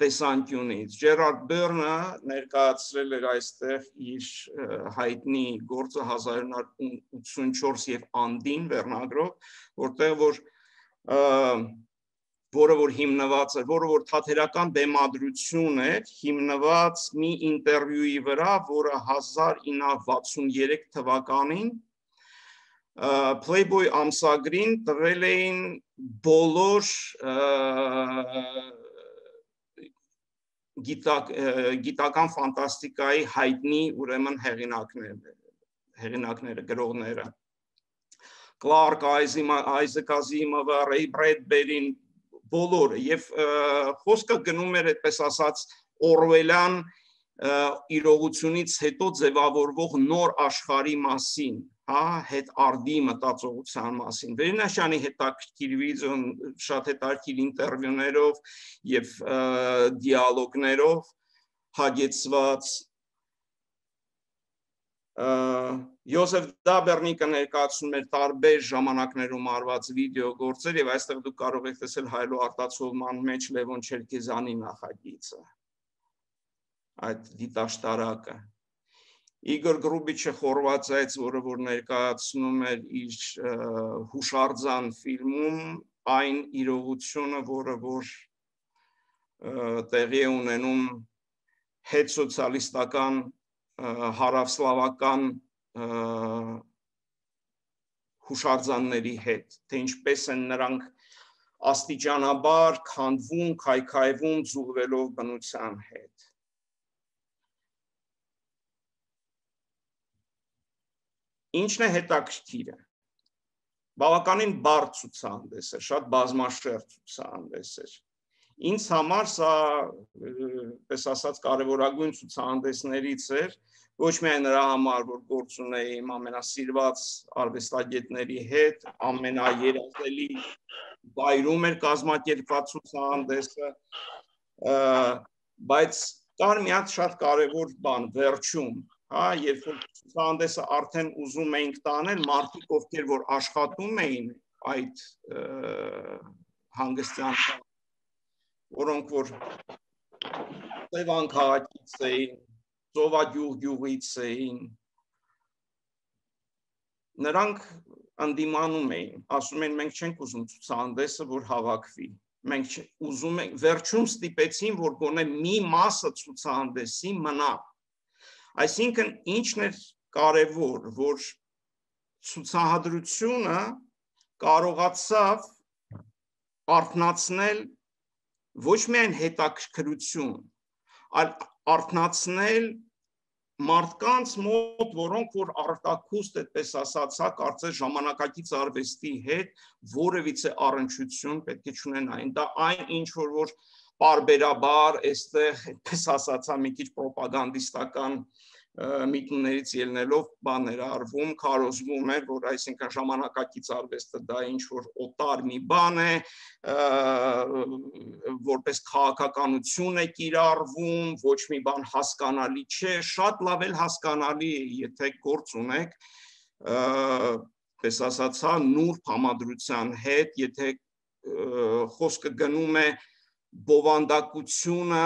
տեսանկյունից Ջերարդ Բերնը ներկայացրել էր այստեղ իր հայտնի գործը 1984 եւ Անդին վերնագրով, որտեղ որ որը որ հիմնված էր, որը որ թատերական բեմադրություն էր, հիմնված մի ինտերվյուի վրա, որը 1963 թվականին Playboy ամսագրին տվել էին բոլոր գիտակ գիտական ֆանտաստիկայի հայտնի ուրեմն հեղինակները հեղինակները գրողները Կլարկ Այզեկ Ազիմովը, Ռեյ Բրեդբերին բոլորը եւ խոսքը գնում էր այդպես ասած Օրվելյան իրողությունից հետո ձևավորվող նոր աշխարհի մասին հա հետ արդի մտածողության մասին վերնաշյանի հետաքրքիր վիդեոն շատ հետաքրքիր ինտերվյուներով եւ դիալոգներով հագեցված Յոսեֆ Դաբերնիկը ներկայացնում էր տարբեր ժամանակներում արված վիդեո գործեր եւ այստեղ դուք կարող եք տեսնել հայլու արտացոլման մեջ Լևոն Չերքեզյանի նախագիծը այդ դիտաշտարակը Իգոր Գրուբիչը խորվացայից, որը որ ներկայացնում էր իր հուշարձան ֆիլմում այն իրողությունը, որը որ տեղի է ունենում հետ սոցիալիստական հարավսլավական հուշարձանների հետ, թե ինչպես են նրանք աստիճանաբար քանդվում, քայքայվում, զուլվելով բնության հետ Ինչն է հետաքրքիրը։ Բավականին բարդ ցուցահանդես է, շատ բազմաշերտ ցուցահանդես է։ Ինձ համար սա, պես ասած, կարևորագույն ցուցահանդեսներից էր, ոչ միայն նրա համար, որ գործ ունեի իմ ամենասիրված արվեստագետների հետ, ամենաերազելի բայրում էր կազմակերպված ցուցահանդեսը, բայց կար մի հատ շատ կարևոր բան վերջում, հա, երբ որ ցուցահանդեսը արդեն ուզում էինք տանել, մարդիկ ովքեր որ աշխատում էին այդ հանգստյան որոնք որ Տևան քաղաքից էին, Ծովագյուղ գյուղից էին, նրանք անդիմանում էին, ասում են մենք չենք ուզում ցուցահանդեսը որ հավաքվի մենք ուզում ենք վերջում ստիպեցին որ գոնե մի մասը ցուցահանդեսի մնա Այսինքն ինչն է կարևոր, որ ցուցահադրությունը կարողացավ արտնացնել ոչ միայն հետաքրքրություն, այլ արտնացնել մարդկանց մոտ, որոնք որ արտակուստ այդպես ասած, հա, կարծես ժամանակակից արվեստի հետ որևիցե առնչություն պետք է չունենային։ Դա այն ինչ որ որ բարբերաբար այստեղ այդպես ասացա մի քիչ ռոպագանդիստական միտումներից ելնելով բաներ արվում, քարոզվում էր, որ այսինքն ժամանակակից արվեստը դա ինչ որ օտար մի բան է, որպես քաղաքականություն է կիրառվում, ոչ մի բան հասկանալի չէ, շատ լավ էլ հասկանալի է, եթե գործ ունեք, պես ասացա, նուրբ համադրության հետ, եթե խոսքը գնում է բովանդակությունը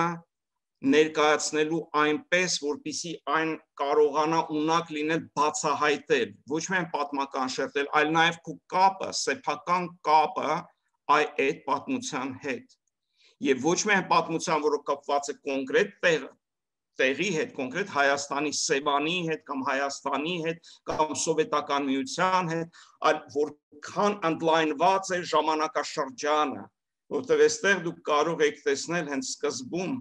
ներկայացնելու այնպես, որpիսի այն կարողանա ունակ լինել բացահայտել, ոչ միայն պատմական շերտել, այլ նաև քո կապը, սեփական կապը այ այդ պատմության հետ։ Եվ ոչ միայն պատմության, որը կապված է կոնկրետ տեղը, տեղի հետ, կոնկրետ Հայաստանի Սևանի հետ կամ Հայաստանի հետ կամ սովետական միության հետ, այլ որքան ընդլայնված է ժամանակաշրջանը, որտեղ այստեղ դուք կարող եք տեսնել հենց սկզբում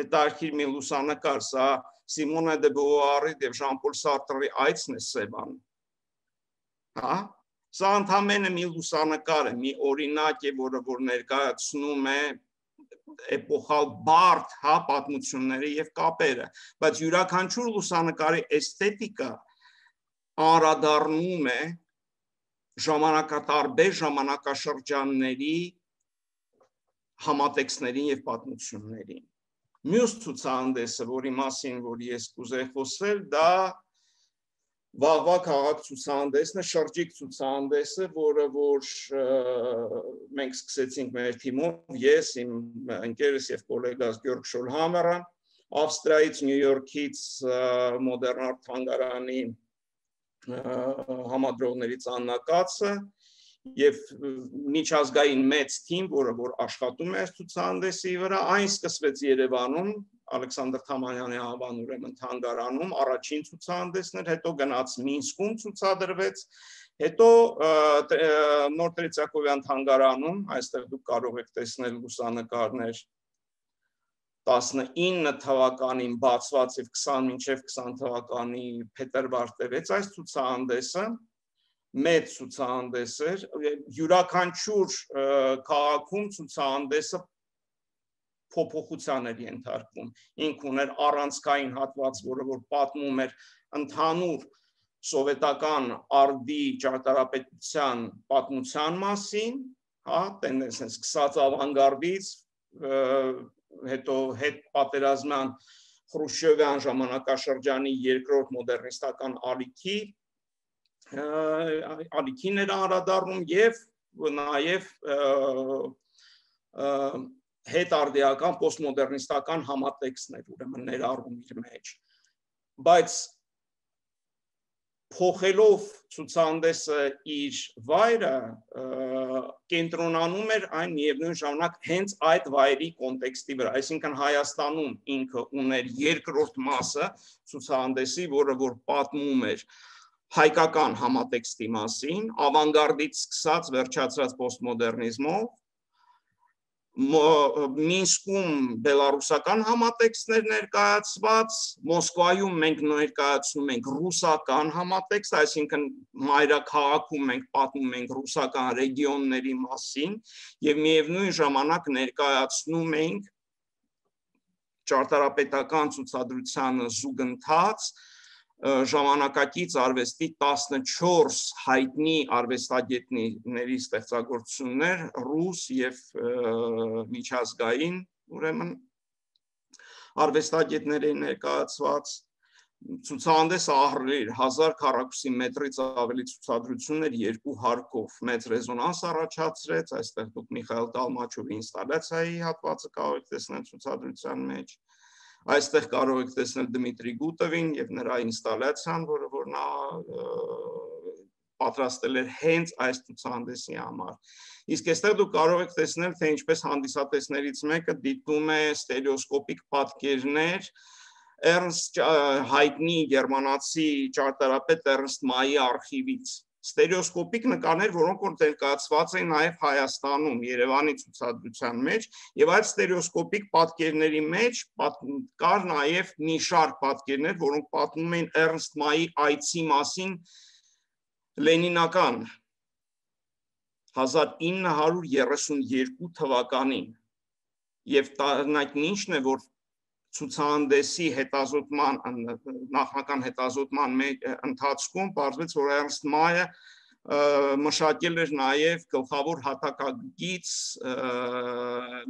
հետարքիր մի լուսանկար, սա Սիմոնե դե Բուարի եւ Ժան-Պոլ Սարտրի այցն է Սևան։ Հա? Սա ընդհանրապես մի լուսանկար է, մի օրինակ է, որը որ ներկայացնում է էպոխալ բարդ հա պատմությունները եւ կապերը, բայց յուրաքանչյուր լուսանկարի էսթետիկա անդրադառնում է ժամանակատարբեր ժամանակաշրջանների համատեքստներին եւ պատմություններին։ Մյուս ցուցահանդեսը, որի մասին որ ես կուզեի խոսել, դա վաղվա քաղաք ցուցահանդեսն է, շրջիկ ցուցահանդեսը, որը որ մենք սկսեցինք մեր թիմով, ես, իմ ընկերս եւ գոլեգաս Գյորգ Շոլհամերը, Ավստրիայից, Նյու Յորքից մոդեռն արտ թանգարանի համադրողներից աննակացը եւ միջազգային մեծ թիմ, որը որ աշխատում է ցուցահանդեսի վրա, այն սկսվեց Երևանում Ալեքսանդր Թամանյանի անվան ուրեմն թանգարանում առաջին ցուցահանդեսներ, հետո գնաց Մինսկում ցուցադրվեց, հետո Նոր Տրիցակովյան թանգարանում, այստեղ դուք կարող եք տեսնել լուսանկարներ 19 թվականին բացված եւ 20 մինչեւ 20 թվականի փետրվար տևեց այս ցուցահանդեսը մեծ ցուցահանդես էր յուրաքանչյուր քաղաքում ցուցահանդեսը փոփոխության էր ենթարկվում ինք ուներ առանցքային հատված որը որ պատմում էր ընդհանուր սովետական արդի ճարտարապետության պատմության մասին հա տենդենս սկսած ավանգարդից հետո հետ պատերազմյան Խրուշչովյան ժամանակաշրջանի երկրորդ մոդեռնիստական ալիքի ալիքին էր անդրադառնում եւ նաեւ հետ արդիական պոստմոդեռնիստական համատեքստներ ուրեմն ներառում իր մեջ բայց փոխելով ցուցահանդեսը իր վայրը կենտրոնանում էր այն միևնույն ժամանակ հենց այդ վայրի կոնտեքստի վրա այսինքն Հայաստանում ինքը ուներ երկրորդ մասը ցուցահանդեսի որը որ պատմում էր հայկական համատեքստի մասին ավանգարդից սկսած վերջացած պոստմոդեռնիզմով Մինսկում բելարուսական համատեքստներ ներկայացված, Մոսկվայում մենք ներկայացնում ենք ռուսական համատեքստ, այսինքն մայրաքաղաքում մենք պատմում ենք ռուսական ռեգիոնների մասին եւ միևնույն ժամանակ ներկայացնում ենք ճարտարապետական ցուցադրությանը զուգընթաց ժամանակակից արվեստի 14 հայտնի արվեստագետների ստեղծագործություններ ռուս եւ միջազգային ուրեմն արվեստագետների ներկայացված ցուցահանդեսը ահռելի 1000 քառակուսի մետրից ավելի ցուցադրություններ երկու հարկով մեծ ռեզոնանս առաջացրեց այստեղ դուք Միխայել Դալմաչովի ինստալյացիայի հատվածը կարող եք տեսնել ցուցադրության մեջ Այստեղ կարող եք տեսնել Դմիտրի Գուտովին եւ նրա ինստալացիան, որը որ նա պատրաստել էր հենց այս ցուցահանդեսի համար։ Իսկ այստեղ դուք կարող եք տեսնել, թե ինչպես հանդիսատեսներից մեկը դիտում է ստերեոսկոպիկ պատկերներ Ernst հայտնի գերմանացի ճարտարապետ Ernst May-ի արխիվից ստերեոսկոպիկ նկարներ, որոնք որ ներկայացված են նաև Հայաստանում, Երևանի ցուցադրության մեջ, եւ այդ ստերեոսկոպիկ պատկերների մեջ կար նաև մի շարք պատկերներ, որոնք պատմում են Էրնստ Մայի այցի մասին Լենինական 1932 թվականին եւ տառնակն ինչն է որ ցուցահանդեսի հետազոտման նախնական հետազոտման ընթացքում բարձվեց որ Ernst May-ը մշակել էր նաև գլխավոր հատակագից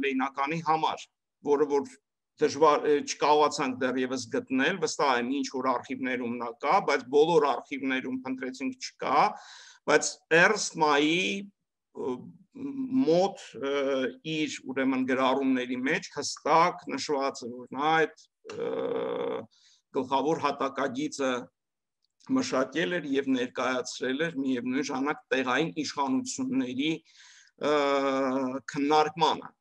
Լենինականի համար, որը որ դժվար չկարողացանք դեռևս գտնել, վստահ եմ ինչ որ արխիվներում նա կա, բայց բոլոր արխիվներում փնտրեցինք չկա, բայց Ernst May-ի մոտ իր ուրեմն գրառումների մեջ հստակ նշված է որ նա այդ գլխավոր հատակագիծը մշակել էր եւ ներկայացրել էր միևնույն ժամանակ տեղային իշխանությունների քննարկմանը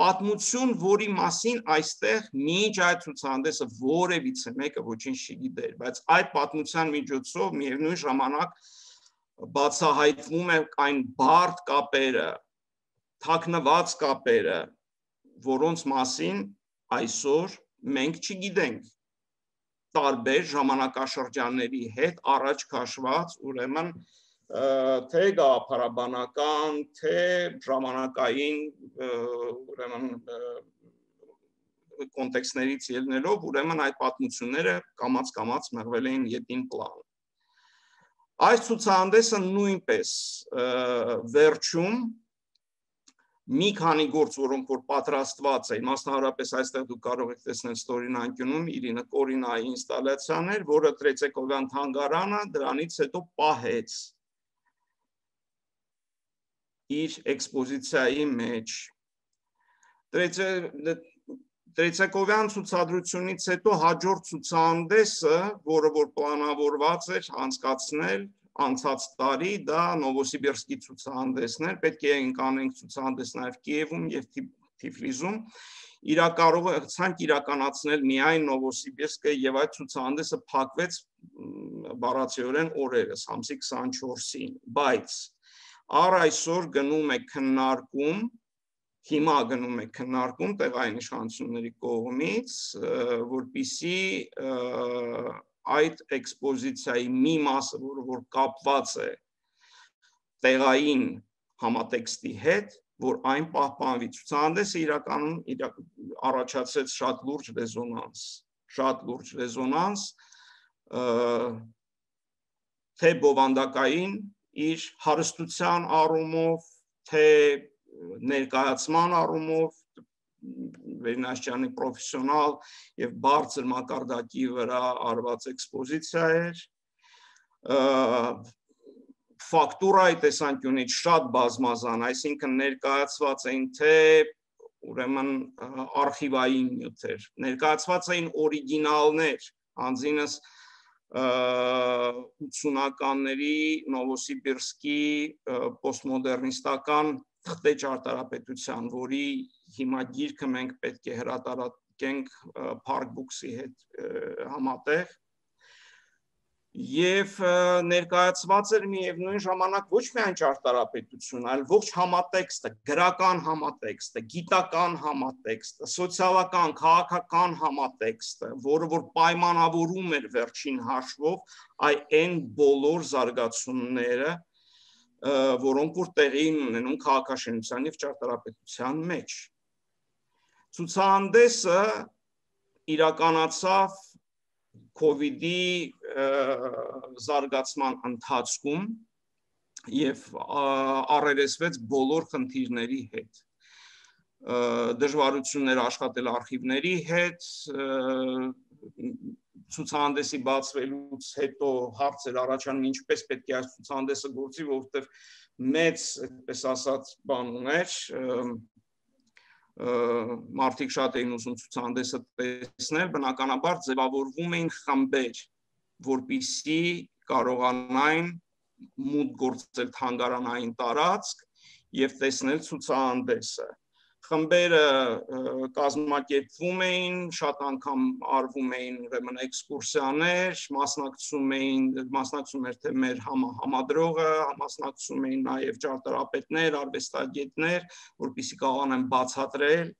պատմություն, որի մասին այստեղ միջ այդ ցուցահանդեսը որևիցե մեկը ոչինչ չգիտեր, բայց այդ պատմության միջոցով միևնույն ժամանակ բացահայտվում է այն բարդ կապերը, թակնված կապերը, որոնց մասին այսօր մենք չգիտենք տարբեր ժամանակաշրջանների հետ առաջ քաշված ուրեմն թե գաղափարաբանական, թե ժամանակային ուրեմն կոնտեքստներից ելնելով, ուրեմն այդ պատմությունները կամած-կամած մեղվել էին յետին պլան։ Այս ցուցահանդեսը նույնպես վերջում մի քանի գործ, որոնք որ պատրաստված էին, մասնավորապես այստեղ դուք կարող եք տեսնել ստորին անկյունում Իրինա Կորինայի ինստալացիաներ, որը Տրեցեկովյան թանգարանը դրանից հետո պահեց իր էքսպոզիցիայի մեջ։ Տրեցե Տրեցեկովյան ցուցադրությունից հետո հաջորդ ցուցահանդեսը, որը որ պլանավորված էր անցկացնել անցած տարի, դա Նովոսիբիրսկի ցուցահանդեսն էր, պետք է ենք անենք ցուցահանդես նաև Կիևում եւ Թիֆլիսում, իրակարողացանք իրականացնել միայն Նովոսիբիրսկը եւ այդ ցուցահանդեսը փակվեց բառացիորեն օրերս, ամսի 24-ին, բայց առ այսօր գնում է քննարկում հիմա գնում է քննարկում տեղային իշխանությունների կողմից, որբիսի այդ էքսպոզիցիայի մի մասը, որը որ կապված է տեղային համատեքստի հետ, որ այն պահպանվի։ Ցուցահանդեսը իրականում իրակ, առաջացրեց շատ լուրջ ռեզոնանս, շատ լուրջ ռեզոնանս թե բովանդակային իր հարստության առումով, թե ներկայացման առումով Վերնաշյանի պրոֆեսիոնալ եւ բարձր մակարդակի վրա արված էքսպոզիցիա էր ֆակտուրայի տեսանկյունից շատ բազմազան, այսինքն ներկայացված էին թե ուրեմն արխիվային նյութեր, ներկայացված էին օրիգինալներ, անձինս 80-ականների Նովոսիբիրսկի պոստմոդեռնիստական թղթե ճարտարապետության, որի հիմա գիրքը մենք պետք է հրատարակենք Park Books-ի հետ համատեղ եւ ներկայացված էր միևնույն ժամանակ ոչ միայն ճարտարապետություն, այլ ողջ համատեքստը, գրական համատեքստը, գիտական համատեքստը, սոցիալական, քաղաքական համատեքստը, որը որ պայմանավորում էր վերջին հաշվով այն բոլոր զարգացումները, որոնք որ տեղի ունենում քաղաքաշինության եւ ճարտարապետության մեջ։ Ցուցահանդեսը իրականացավ իդի զարգացման ընթացքում եւ առերեսվեց բոլոր խնդիրների հետ դժվարություններ աշխատել արխիվների հետ ցուցահանդեսի բացվելուց հետո հարցեր առաջանում ինչպես պետք է այս ցուցահանդեսը գործի, որովհետև մեծ, այդպես ասած, բան ուներ, մարդիկ շատ էին ուզում ցուցահանդեսը տեսնել, բնականաբար ձևավորվում էին խմբեր, որpիսի կարողանային մուտք գործել թանգարանային տարածք եւ տեսնել ցուցահանդեսը խմբերը կազմակերպվում էին, շատ անգամ արվում էին ուրեմն էքսկուրսիաներ, մասնակցում էին, մասնակցում էր թե մեր համ, համադրողը, մասնակցում էին նաև ճարտարապետներ, արվեստագետներ, որպիսի կարողանան բացատրել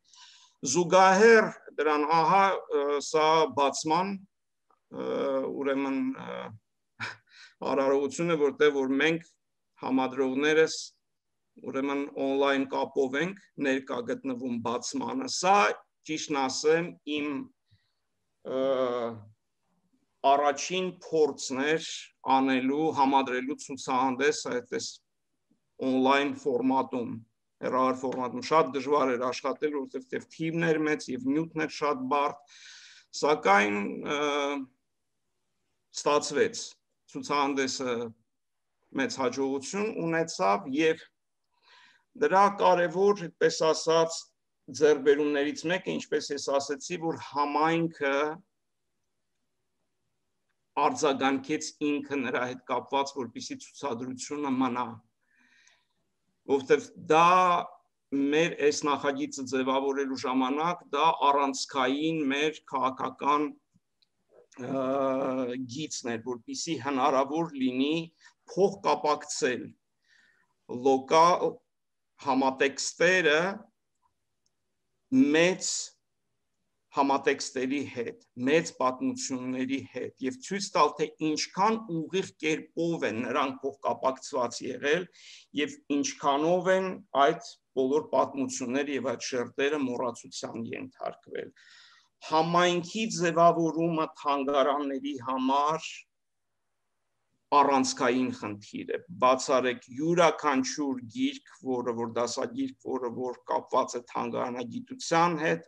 զուգահեռ դրան ահա սա բացման ուրեմն արարողությունը որտեղ որ մենք համադրողներս ուրեմն on-line կապով ենք ներկա գտնվում բացմանը սա ճիշտն ասեմ իմ առաջին փորձն էր անելու համադրելու ցուցահանդես այդպես on-line ֆորմատում հեռահար ֆորմատում շատ դժվար էր աշխատել որովհետև թիվներ մեծ եւ նյութներ շատ բարդ սակայն ստացվեց ցուցահանդեսը մեծ հաջողություն ունեցավ եւ Դրա կարևոր, այդպես ասած, ձեռբերումներից մեկը, ինչպես ես ասացի, որ համայնքը արձագանքեց ինքը նրա հետ կապված, որպիսի ցուցադրությունը մնա։ Որովհետև դա մեր այս նախագիծը ձևավորելու ժամանակ դա առանցքային մեր քաղաքական գիծն էր, որպիսի հնարավոր լինի փոխկապակցել լոկալ համատեքստերը մեծ համատեքստերի հետ, մեծ պատմությունների հետ եւ ցույց տալ թե ինչքան ուղիղ կերպով են նրանք փոխկապակցված եղել եւ ինչքանով են այդ բոլոր պատմությունները եւ այդ շերտերը մոռացության ենթարկվել։ Համայնքի ձևավորումը թանգարանների համար առանցքային խնդիր է բացառեք յուրաքանչյուր գիրք, որը որ դասագիրք, որը որ կապված է թանգարանագիտության հետ,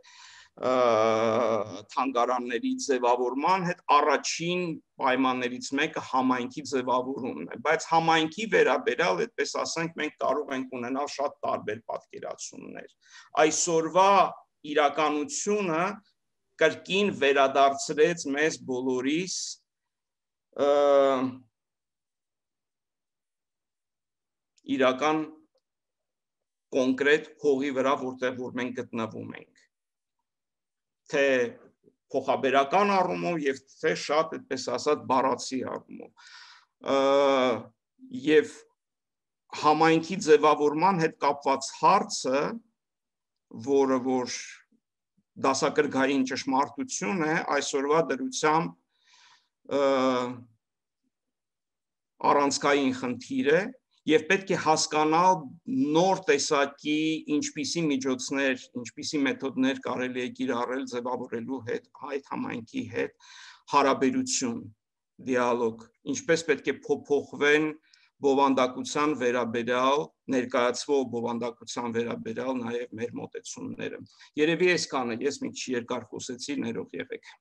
թանգարանների ձևավորման հետ առաջին պայմաններից մեկը համայնքի ձևավորումն է բայց համայնքի վերաբերալ այդպես ասենք մենք կարող ենք ունենալ շատ տարբեր պատկերացումներ այսօրվա իրականությունը կրկին վերադարձրեց մեզ բոլորիս իրական կոնկրետ հողի վրա որտեղ որ մենք գտնվում ենք թե փոխաբերական առումով եւ թե շատ այդպես ասած բառացի առումով եւ համայնքի ձևավորման հետ կապված հարցը որը որ դասակրգային ճշմարտություն է այսօրվա դրությամբ առանցքային խնդիր է եւ պետք է հասկանալ նոր տեսակի ինչպիսի միջոցներ, ինչպիսի մեթոդներ կարելի է կիրառել ձևավորելու հետ այդ համայնքի հետ հարաբերություն, դիալոգ, ինչպես պետք է փոփոխվեն բովանդակության վերաբերյալ ներկայացվող բովանդակության վերաբերյալ նաև մեր մտածումները։ Երևի այսքանը, ես մի երկար խոսեցի, ներող եղեք։